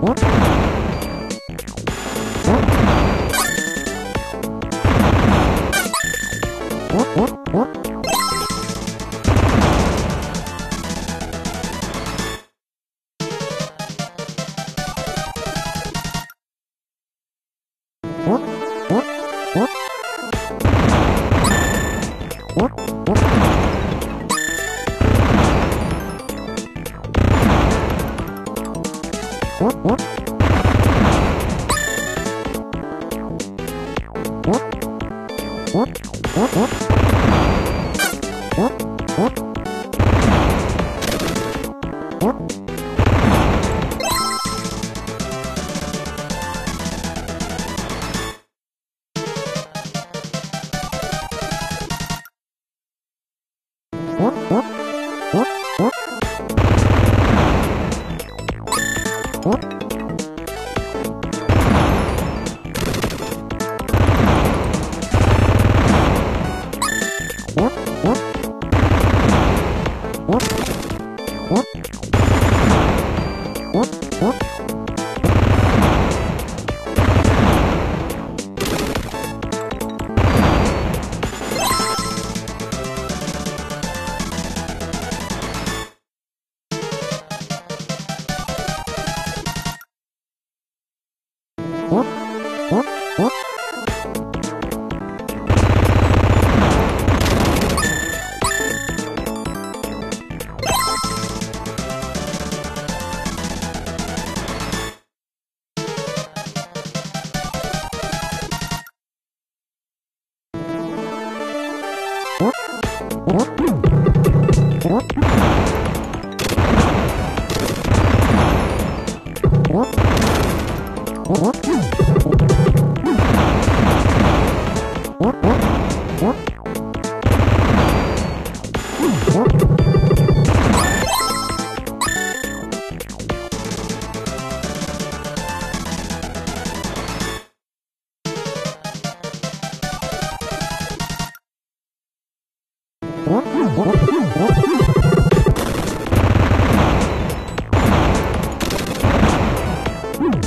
What? おっ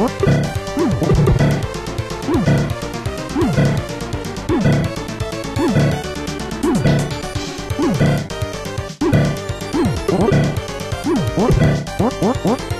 What? What? What?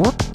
What?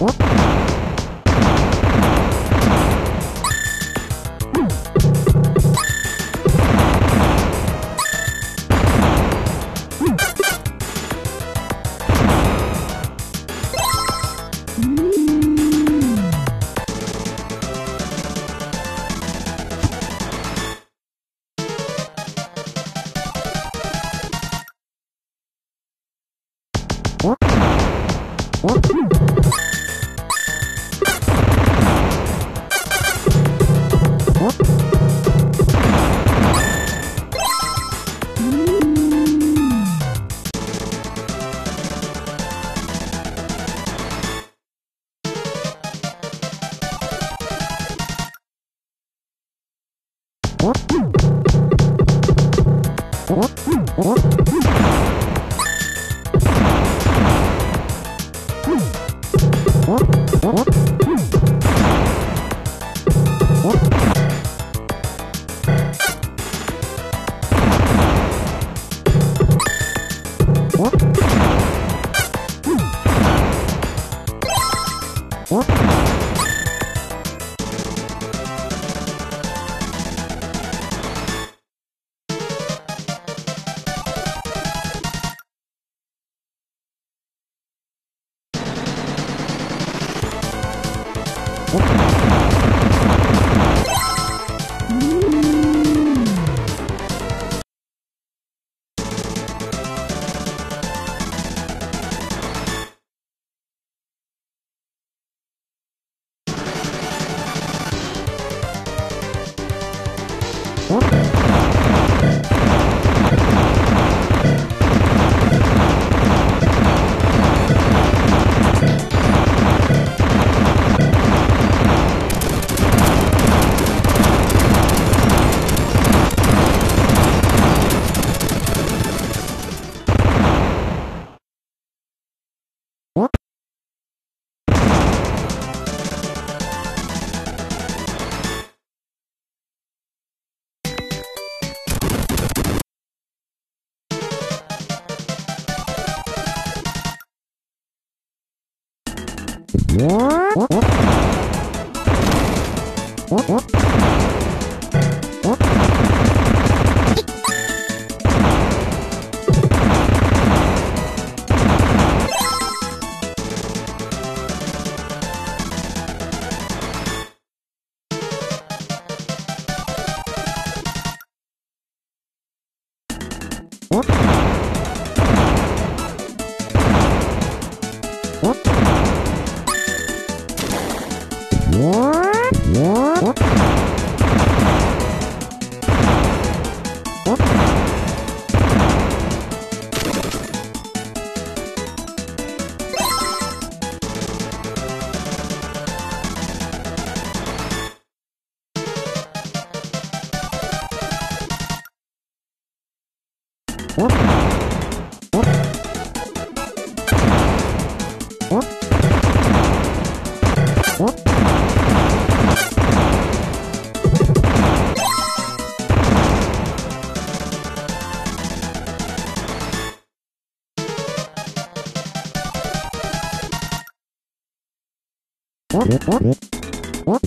What? What? What? What? What? おっ